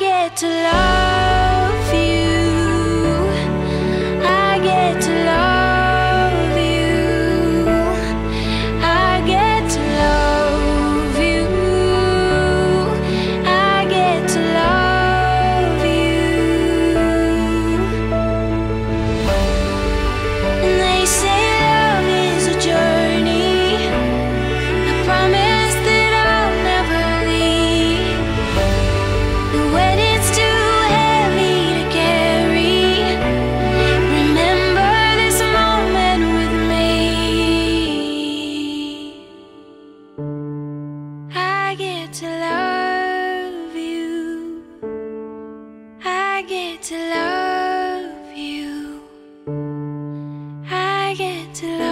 get to love to love you. I get to love you. I get to love